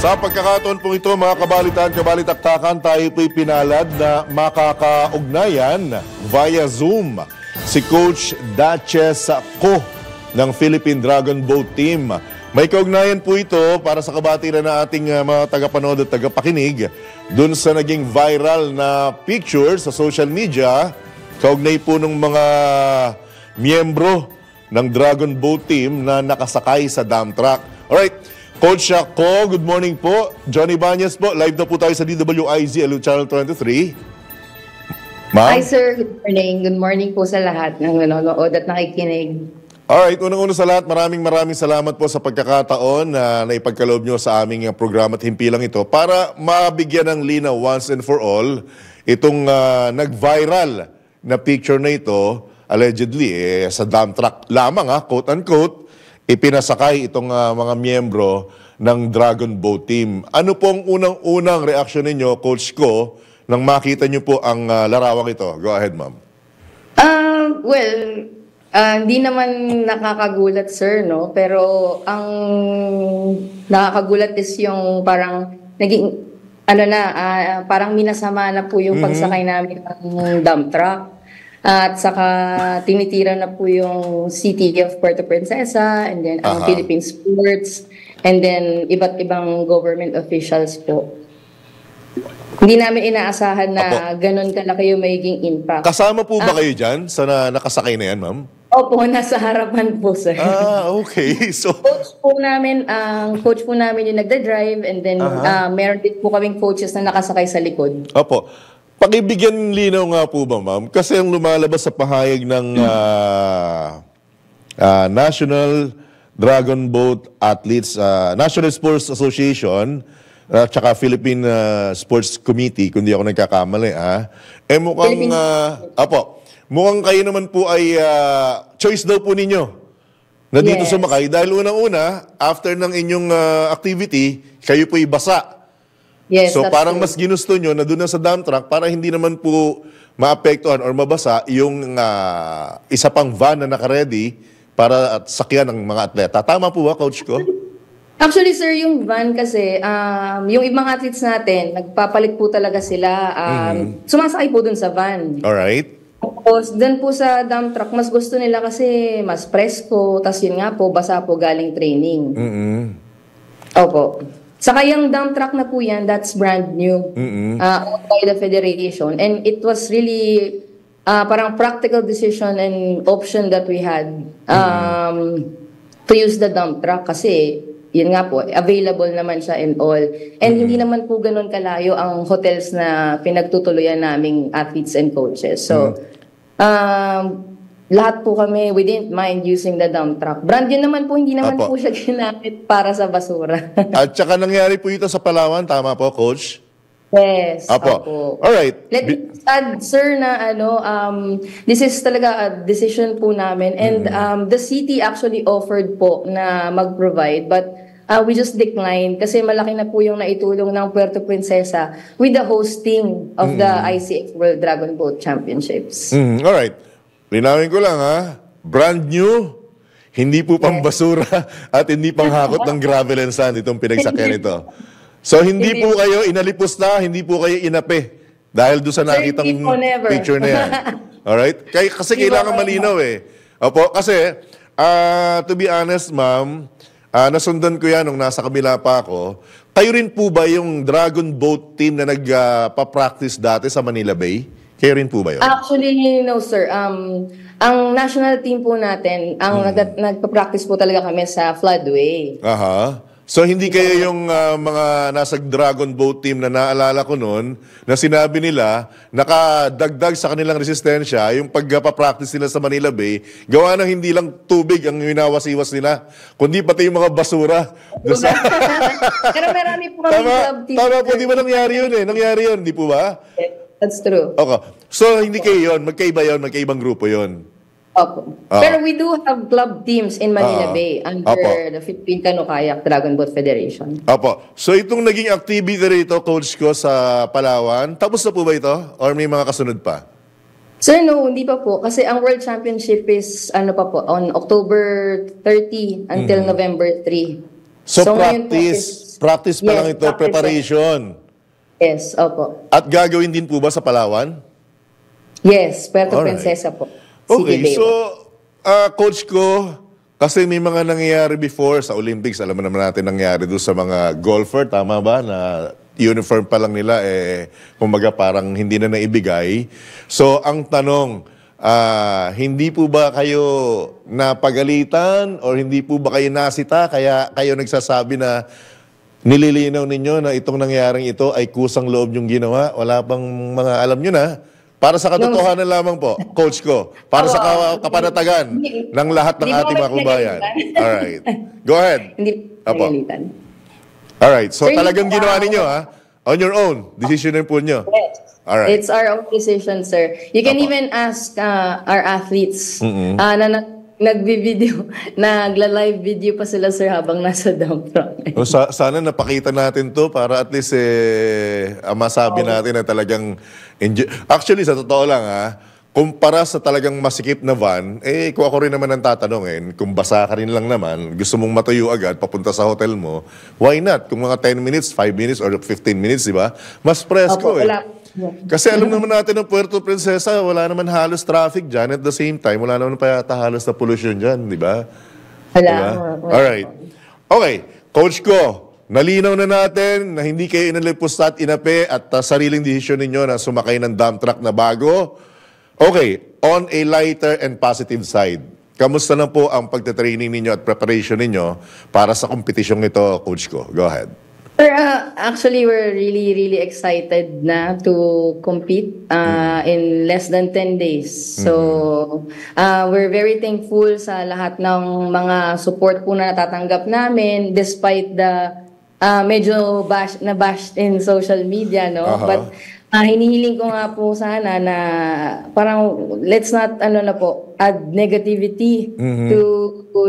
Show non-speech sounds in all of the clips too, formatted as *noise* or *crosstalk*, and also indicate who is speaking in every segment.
Speaker 1: Sa pagkakataon pong ito, mga kabalitan, kabalitaktakan, tayo po'y pinalad na makakaugnayan via Zoom si Coach Daches Ko ng Philippine Dragon Boat Team. May kaugnayan po ito para sa kabatiran na ating uh, mga tagapanood at tagapakinig dun sa naging viral na picture sa social media kaugnay po ng mga miyembro ng Dragon Boat Team na nakasakay sa dump truck. Alright, Coach Ko, good morning po. Johnny Banyas po, live na po tayo sa DWIZ Channel 23.
Speaker 2: Ma'am? Hi sir, good morning. Good morning po sa lahat ng nanonood at nakikinig.
Speaker 1: Alright, unang-una sa lahat, maraming maraming salamat po sa pagkakataon na naipagkaloob nyo sa aming programa at himpilang ito para mabigyan ng linaw once and for all itong uh, nag-viral na picture na ito, allegedly, eh, sa dump truck lamang, ha, quote-unquote, ipinasakay itong uh, mga miyembro ng Dragon Boat Team. Ano pong unang-unang reaksyon ninyo, Coach Ko, nang makita niyo po ang uh, larawang ito? Go ahead, ma'am.
Speaker 2: Uh, well, uh, hindi naman nakakagulat, sir, no? Pero ang nakakagulat is yung parang naging, ano na, uh, parang minasama na po yung mm-hmm. pagsakay namin ng dump truck. At saka tinitira na po yung City of Puerto Princesa and then ang uh-huh. Philippine Sports and then iba't ibang government officials po. Hindi namin inaasahan na Apo. ganun kalaki yung magiging impact.
Speaker 1: Kasama po ba ah, kayo dyan sa na, nakasakay na yan, ma'am?
Speaker 2: Opo, *laughs* nasa harapan po, sir.
Speaker 1: Ah, okay. *laughs* So,
Speaker 2: coach po namin, ang uh, coach po namin yung nagda-drive and then uh-huh. uh, meron din po kaming coaches na nakasakay sa likod.
Speaker 1: Opo. Pakibigyan linaw nga po ba, ma'am? Kasi ang lumalabas sa pahayag ng uh, uh, National Dragon Boat Athletes, uh, National Sports Association, at uh, saka Philippine uh, Sports Committee, kung di ako nagkakamali, ha? Eh mukhang, uh, apo, mukhang kayo naman po ay uh, choice daw po ninyo na dito yes. sumakay. Dahil unang-una, after ng inyong uh, activity, kayo po ay basa.
Speaker 2: Yes,
Speaker 1: so parang true. mas ginusto nyo na doon na sa dump truck para hindi naman po maapektuhan or mabasa yung uh, isa pang van na nakaredy para at sakyan ng mga atleta. Tama po ba, coach ko?
Speaker 2: Actually, sir, yung van kasi, um, yung ibang athletes natin, nagpapalit po talaga sila. Um, mm-hmm. Sumasakay po dun sa van.
Speaker 1: Alright.
Speaker 2: Tapos, dun po sa dump truck, mas gusto nila kasi mas presko. Tapos yun nga po, basa po galing training.
Speaker 1: Mm-hmm.
Speaker 2: Opo. Saka yung dump truck na po yan, that's brand new
Speaker 1: mm-hmm.
Speaker 2: uh, by the federation. And it was really uh, parang practical decision and option that we had um, mm-hmm. to use the dump truck kasi yun nga po, available naman siya and all. And mm-hmm. hindi naman po ganun kalayo ang hotels na pinagtutuluyan naming athletes and coaches. So, mm-hmm. um, lahat po kami, we didn't mind using the dump truck. Brand yun naman po, hindi naman Apo. po siya *laughs* ginamit para sa basura.
Speaker 1: At saka nangyari po ito sa Palawan, tama po, Coach?
Speaker 2: Yes.
Speaker 1: Apo.
Speaker 2: Apo.
Speaker 1: Alright.
Speaker 2: Let me add, sir, na ano, um, this is talaga a decision po namin. And mm. um, the city actually offered po na mag-provide. But uh, we just declined kasi malaki na po yung naitulong ng Puerto Princesa with the hosting of mm. the ICF World Dragon Boat Championships.
Speaker 1: Mm. Alright. Linawin ko lang ha, brand new, hindi po pang basura at hindi pang *laughs* hakot ng gravel and sand itong pinagsakyan *laughs* nito. So hindi po kayo inalipos na, hindi po kayo inape dahil doon sa nakitang picture na yan. *laughs* Alright? Kaya, kasi kailangan malinaw eh. Opo, kasi uh, to be honest ma'am, uh, nasundan ko yan nung nasa kabila pa ako. Kayo rin po ba yung Dragon Boat team na nagpa-practice uh, dati sa Manila Bay? Kayo rin po ba yun?
Speaker 2: Actually, no sir. Um, ang national team po natin, ang hmm. nag- nagpa-practice po talaga kami sa Floodway.
Speaker 1: Aha. So hindi kayo yung uh, mga nasa Dragon Boat team na naalala ko noon na sinabi nila nakadagdag sa kanilang resistensya yung pagpa-practice nila sa Manila Bay gawa ng hindi lang tubig ang winawasiwas nila kundi pati yung mga basura.
Speaker 2: sa... *laughs* Pero marami po kami
Speaker 1: tama, club team. Tama po, di ba nangyari yun eh? Nangyari yun, di po ba?
Speaker 2: That's true.
Speaker 1: Okay. So, hindi kayo yun. Magkaiba yun. Magkaibang grupo yun.
Speaker 2: Opo. Uh, Pero we do have club teams in Manila uh, Bay under Opo. the Philippine Canoe Kayak Dragon Boat Federation.
Speaker 1: Opo. So, itong naging activity rito, coach ko, sa Palawan, tapos na po ba ito? Or may mga kasunod pa?
Speaker 2: Sir, no, hindi pa po. Kasi ang World Championship is, ano pa po, on October 30 until mm. November 3.
Speaker 1: So, so practice, Practice pa
Speaker 2: Yes,
Speaker 1: lang ito,
Speaker 2: practice.
Speaker 1: preparation.
Speaker 2: Yes, opo.
Speaker 1: At gagawin din po ba sa Palawan?
Speaker 2: Yes, Puerto
Speaker 1: Alright.
Speaker 2: Princesa po.
Speaker 1: Okay,
Speaker 2: Sige,
Speaker 1: so, ah, coach ko, kasi may mga nangyayari before sa Olympics, alam mo naman natin nangyayari doon sa mga golfer, tama ba, na uniform pa lang nila, eh, kumbaga parang hindi na naibigay. So, ang tanong, ah, hindi po ba kayo napagalitan or hindi po ba kayo nasita, kaya kayo nagsasabi na nililinaw ninyo na itong nangyaring ito ay kusang loob yung ginawa? Wala pang mga alam nyo na? Para sa katotohanan lamang po, coach ko. Para sa ka- kapanatagan ng lahat ng ating mga
Speaker 2: pinagalitan.
Speaker 1: Alright. Go ahead. *laughs*
Speaker 2: Hindi
Speaker 1: Apo. Alright. So
Speaker 2: Sir,
Speaker 1: talagang ginawa ninyo ha? On your own. Decision din po nyo.
Speaker 2: Yes.
Speaker 1: Alright.
Speaker 2: It's our own decision, sir. You can
Speaker 1: Apo.
Speaker 2: even ask uh, our athletes ah, na, na nagbi-video, *laughs* nagla-live video pa sila, sir, habang nasa dump truck.
Speaker 1: O sa, sana napakita natin to para at least eh, ah, masabi natin na talagang enjoy. Actually, sa totoo lang ha, kumpara sa talagang masikip na van, eh kung ako rin naman ang tatanungin, kung basa ka rin lang naman, gusto mong matuyo agad, papunta sa hotel mo, why not? Kung mga 10 minutes, 5 minutes, or 15 minutes, di ba? Mas presko
Speaker 2: Opo,
Speaker 1: eh.
Speaker 2: wala.
Speaker 1: Kasi alam naman natin ng Puerto Princesa, wala naman halos traffic dyan. At the same time, wala naman pa yata halos na pollution dyan, di ba?
Speaker 2: Wala.
Speaker 1: Diba? Alright. Okay, coach ko, nalinaw na natin na hindi kayo inalipusta at inape at uh, sariling desisyon ninyo na sumakay ng dump truck na bago. Okay, on a lighter and positive side, kamusta na po ang pagte-training ninyo at preparation ninyo para sa kompetisyong ito, coach ko? Go ahead.
Speaker 2: Sir, uh, actually, we're really, really excited na to compete uh, in less than 10 days. So, uh, we're very thankful sa lahat ng mga support po na natatanggap namin despite the uh, medyo bash, na bash in social media, no?
Speaker 1: Aha.
Speaker 2: But Ah, hinihiling ko nga po sana na parang let's not ano na po add negativity to, to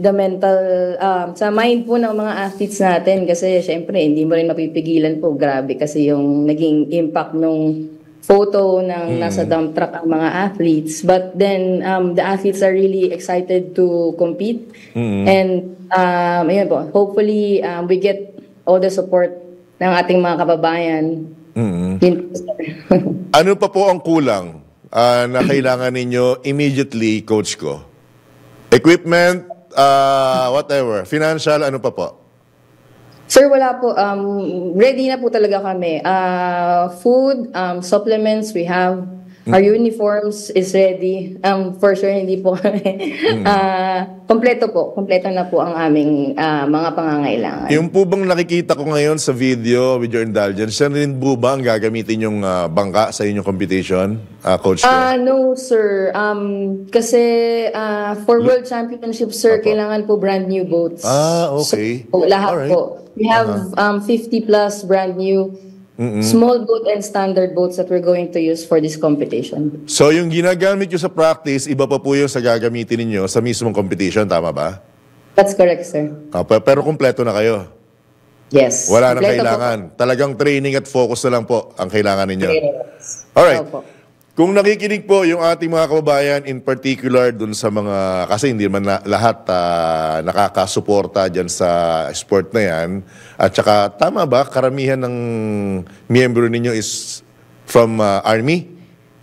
Speaker 2: the mental um, sa mind po ng mga athletes natin. Kasi syempre hindi mo rin mapipigilan po. Grabe kasi yung naging impact nung photo ng nasa dump truck ang mga athletes. But then um, the athletes are really excited to compete. And um, ayun po hopefully um, we get all the support ng ating mga kababayan yun.
Speaker 1: Ano pa po ang kulang ah, na kailangan ninyo immediately, coach ko? Equipment, ah, whatever. Financial, ano pa po?
Speaker 2: Sir, wala po. Um, ready na po talaga kami. Uh, food, um, supplements, we have. Our uniforms is ready. Um, for sure, hindi po kami. *laughs* Ah, kompleto po. Kompleto na po ang aming ah, mga pangangailangan.
Speaker 1: Yung po bang nakikita ko ngayon sa video with your indulgence, yan rin po ba ang gagamitin yung ah, bangka sa inyong competition, ah, coach?
Speaker 2: Ah, no, sir. Um, kasi ah, for World Championship, sir, kailangan po brand new boats.
Speaker 1: Ah, okay.
Speaker 2: So, lahat
Speaker 1: Alright.
Speaker 2: po. We have um, 50 plus brand new small boat and standard boats that we're going to use for this competition.
Speaker 1: so yung ginagamit nyo sa practice, iba pa po yung sa gagamitin ninyo sa mismong competition, tama ba?
Speaker 2: That's correct, sir.
Speaker 1: Ah, pe- pero kumpleto na kayo.
Speaker 2: Yes.
Speaker 1: Wala nang
Speaker 2: Kompleto po.
Speaker 1: kailangan. Talagang training at focus na lang po ang kailangan ninyo.
Speaker 2: Yes.
Speaker 1: Alright.
Speaker 2: Opo.
Speaker 1: Kung nakikinig po yung ating mga kababayan, in particular dun sa mga, kasi hindi man lahat ah, nakakasuporta dyan sa sport na yan. At saka, tama ba, karamihan ng miyembro ninyo is from ah, army?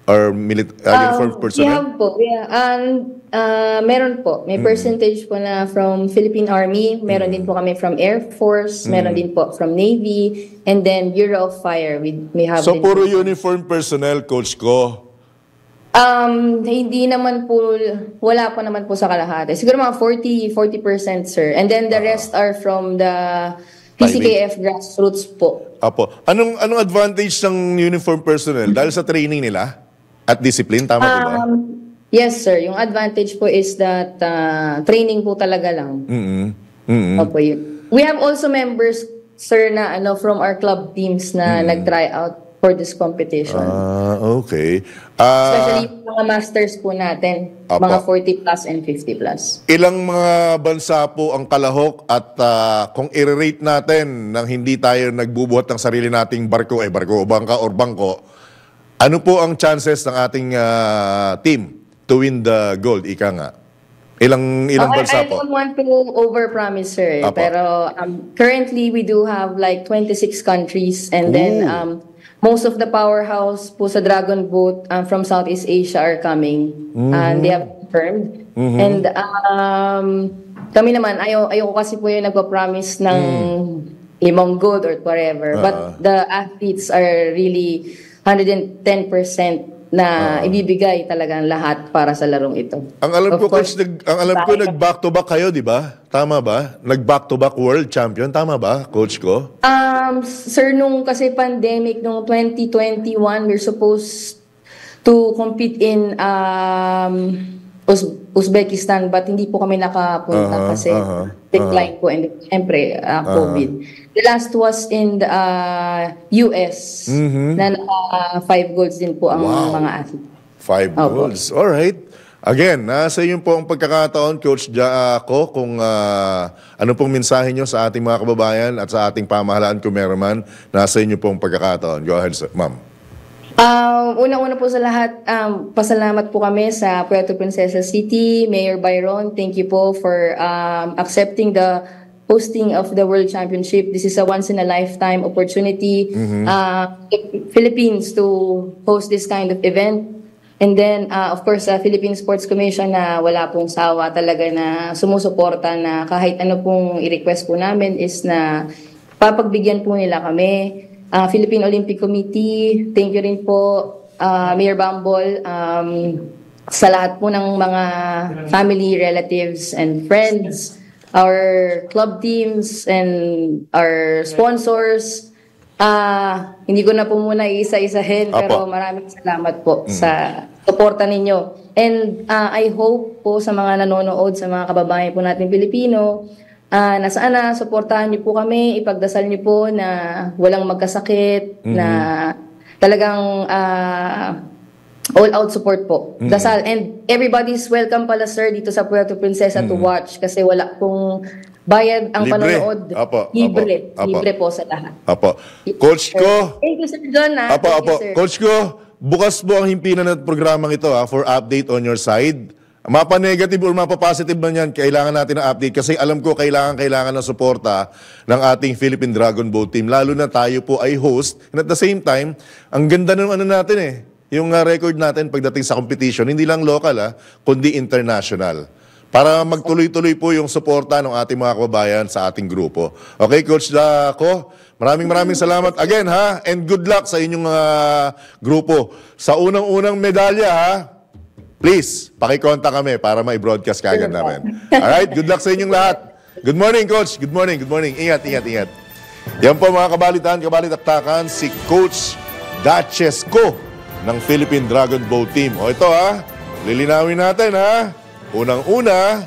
Speaker 1: Or milit- uniformed
Speaker 2: Um, we
Speaker 1: personnel?
Speaker 2: have po. Yeah. Um, uh, meron po. May percentage po na from Philippine Army. Meron din po kami from Air Force. Meron din po from Navy. And then Bureau of Fire. We, we have
Speaker 1: So, puro
Speaker 2: po.
Speaker 1: uniform personnel, coach ko.
Speaker 2: Um, hindi naman po, wala pa naman po sa kalahati. Siguro mga 40, 40% sir. And then the rest are from the PCKF grassroots po.
Speaker 1: Apo. Anong anong advantage ng uniform personnel? Dahil sa training nila at discipline, tama po ba?
Speaker 2: Um, yes sir, yung advantage po is that uh, training po talaga lang.
Speaker 1: Mm-mm. Mm-mm.
Speaker 2: Opo, yun. We have also members sir na ano from our club teams na nag-try out for this competition.
Speaker 1: Ah, okay. Ah,
Speaker 2: Especially mga masters po natin,
Speaker 1: Opo.
Speaker 2: mga 40 plus and 50 plus.
Speaker 1: ilang mga bansa po ang kalahok at ah, kung i-rate natin nang hindi tayo nagbubuhat ng sarili nating barko, eh barko o bangka or bangko, ano po ang chances ng ating ah, team to win the gold? Ika nga. Ilang ilang
Speaker 2: Oh, I-
Speaker 1: bansa
Speaker 2: I,
Speaker 1: po?
Speaker 2: don't want to overpromise, sir.
Speaker 1: Apo.
Speaker 2: Pero um, currently, we do have like 26 countries. And then,
Speaker 1: Ooh.
Speaker 2: um, most of the powerhouse po sa Dragon Boat um, from Southeast Asia are coming. And they have confirmed. And um, kami naman, ayaw, ayaw ko kasi po yung nagpa-promise ng limang gold or whatever.
Speaker 1: Ah.
Speaker 2: But the athletes are really 110% na ibibigay talaga ang lahat para sa larong ito.
Speaker 1: Ang alam
Speaker 2: Of
Speaker 1: ko,
Speaker 2: course,
Speaker 1: coach, nag, ang alam ko,
Speaker 2: tayo-
Speaker 1: nag back to back kayo, di ba? Tama ba? Nag back to back world champion, tama ba, coach ko?
Speaker 2: Um, sir, nung kasi pandemic, nung 2021, we're supposed to compete in um, Uz- Uzbekistan but hindi po kami nakapunta
Speaker 1: Aha,
Speaker 2: kasi
Speaker 1: aha,
Speaker 2: decline po and syempre uh, COVID. The last was in the uh, US na naka five golds din po ang
Speaker 1: Mm-hmm. Wow.
Speaker 2: mga athletes.
Speaker 1: Five
Speaker 2: Opo.
Speaker 1: goals. All right. Again, nasa inyo po ang pagkakataon, Coach Jaco, kung ah, ano pong mensahe nyo sa ating mga kababayan at sa ating pamahalaan kung meron man, nasa inyo po ang pagkakataon. Go ahead, ma'am.
Speaker 2: Um, Unang-una po sa lahat, um, pasalamat po kami sa Puerto Princesa City, Mayor Byron. Thank you po for um, accepting the hosting of the World Championship. This is a once-in-a-lifetime opportunity uh, Philippines to host this kind of event. And then, uh, of course, sa Philippine Sports Commission na wala pong sawa talaga na sumusuporta na kahit ano pong i-request po namin is na papagbigyan po nila kami. Uh, Philippine Olympic Committee, thank you rin po, uh, Mayor Bambol, um, sa lahat po ng mga family, relatives, and friends, our club teams, and our sponsors. Ah, hindi ko na po muna isa-isahin,
Speaker 1: Apo.
Speaker 2: pero maraming salamat po sa suporta ninyo. And ah, I hope po sa mga nanonood, sa mga kababayan po natin Pilipino, ah na sana suportahan niyo po kami, ipagdasal niyo po na walang magkasakit, na talagang ah, all-out support po. Dasal. And everybody's welcome pala, sir, dito sa Puerto Princesa to watch kasi wala pong bayad ang
Speaker 1: Libre.
Speaker 2: panonood.
Speaker 1: Apo,
Speaker 2: Libre.
Speaker 1: apo.
Speaker 2: Libre po sa lahat.
Speaker 1: Apo. Coach ko,
Speaker 2: Thank you, Sir John. ah.
Speaker 1: Apo,
Speaker 2: Thank
Speaker 1: apo.
Speaker 2: you, sir.
Speaker 1: Coach ko, bukas po ang himpinan ng programang ito ha, for update on your side. Mapa-negative or mapa-positive man yan, kailangan natin ng update kasi alam ko kailangan-kailangan ng suporta ng ating Philippine Dragon Boat team. Lalo na tayo po ay host. And at the same time, ang ganda ng ano natin eh, yung uh, record natin pagdating sa competition, hindi lang local ha, kundi international. Para magtuloy-tuloy po yung suporta ng ating mga kababayan sa ating grupo. Okay, Coach Daco? Maraming maraming salamat again ha and good luck sa inyong ah, grupo. Sa unang-unang medalya ha, please, pakikonta kami para mai-broadcast kagad namin. Alright, good luck sa inyong lahat. Good morning, Coach. Good morning, good morning. Ingat, ingat, ingat. Yan po mga kabalitan, kabalitaktakan, si Coach Dachesco ng Philippine Dragon Boat Team. O ito ha, lilinawin natin ha. Unang-una,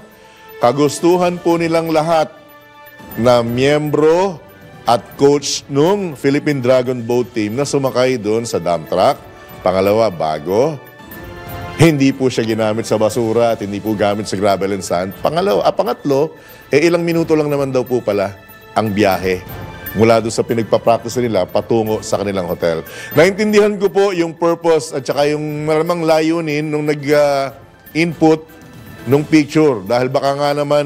Speaker 1: kagustuhan po nilang lahat na miyembro at coach nung Philippine Dragon Boat Team na sumakay doon sa dump truck. Pangalawa, bago. Hindi po siya ginamit sa basura at hindi po gamit sa gravel and sand. Pangalawa, ah, pangatlo, eh ilang minuto lang naman daw po pala ang biyahe mula doon sa pinagpa-practice nila patungo sa kanilang hotel. Naintindihan ko po yung purpose at saka yung maramang layunin nung nag-input nung picture dahil baka nga naman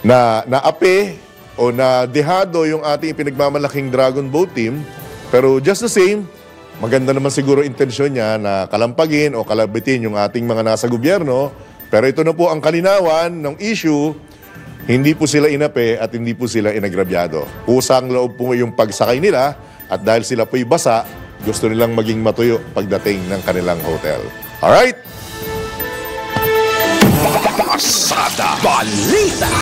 Speaker 1: na naape o na dehado yung ating pinagmamalaking Dragon Boat team. Pero just the same, maganda naman siguro intensyon niya na kalampagin o kalabitin yung ating mga nasa gobyerno. Pero ito na po ang kalinawan ng issue, hindi po sila inape at hindi po sila inagrabyado. Usang loob po yung pagsakay nila at dahil sila po'y basa, gusto nilang maging matuyo pagdating ng kanilang hotel. Alright?
Speaker 3: Pasada Balita